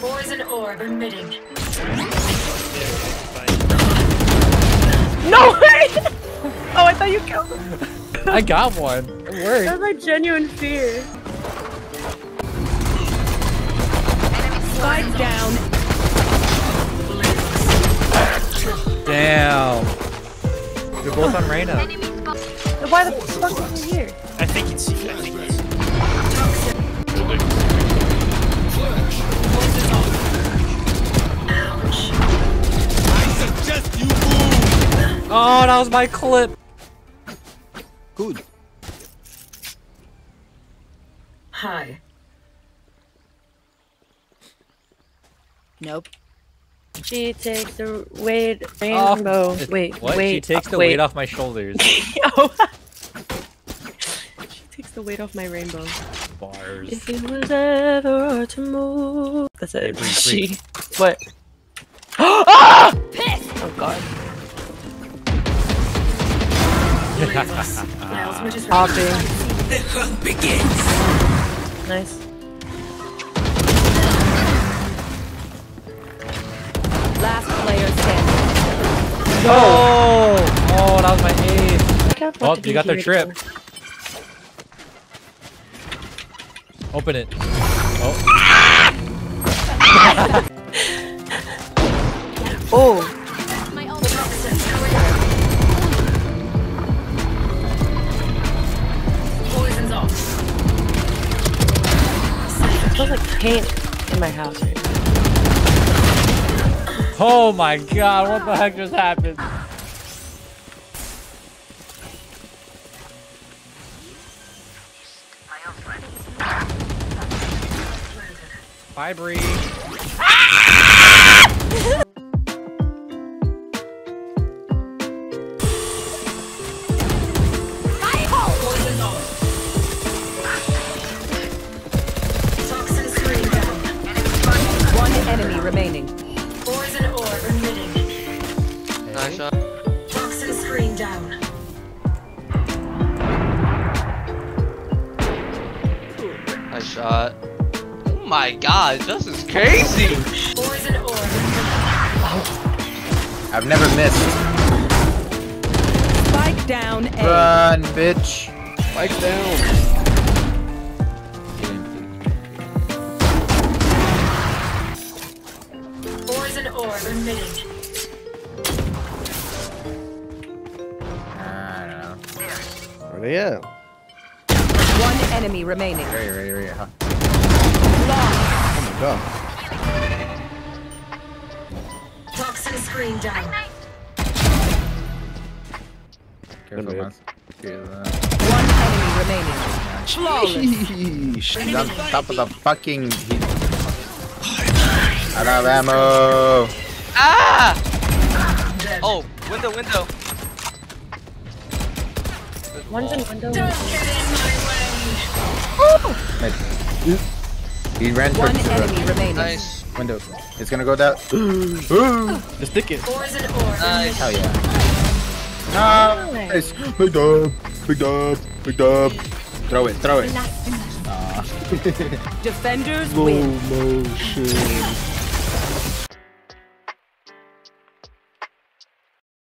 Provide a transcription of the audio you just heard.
Poison orb emitting. No way! Oh, I thought you killed him. I got one. It worked. That worked. was like genuine fear. Spike down. Damn. They're both on Reyna. Why the fuck is he here? I think it's. I think it's. Oh, that was my clip. Good. Hi. Nope. She takes the weight Oh, rainbow. it- wait, What? wait. she takes the wait. weight off my shoulders. oh. she takes the weight off my rainbow. Bars. If it was ever to move. That's Hey, it. breathe, she. What? My ultimate is ready. Popping. The hunt begins. Nice. Last player standing. Oh! Oh, that was my how Oh, you got their trip. Open it. Oh. Oh. Smells like paint in my house right now. Oh my god, what the heck just happened? Bye, Bree. Enemy remaining. Poison orb emitting. Nice shot. Toxin screen down. Nice shot. Oh my god, this is crazy! Poison orb emitting. I've never missed. Spike down A. Run, bitch. Spike down. Poison orb. I don't know. Where they at? One enemy remaining. Right, right, right. Huh. Oh Toxin screen down. Careful, man. Careful. One enemy remaining. Flawless. my. Sheesh. He's on top of the fucking. He... Out of ammo. Ah! Oh, window, window. One's in window. Don't get in my way. He ran One towards the enemy remaining. Nice. window. It's gonna go down. Ooh. Just stick it. Poison orb Nice. Hell yeah. Nice. Big dub. Big dub. Big dub. Throw it. Throw it. Defenders Slow win. motion.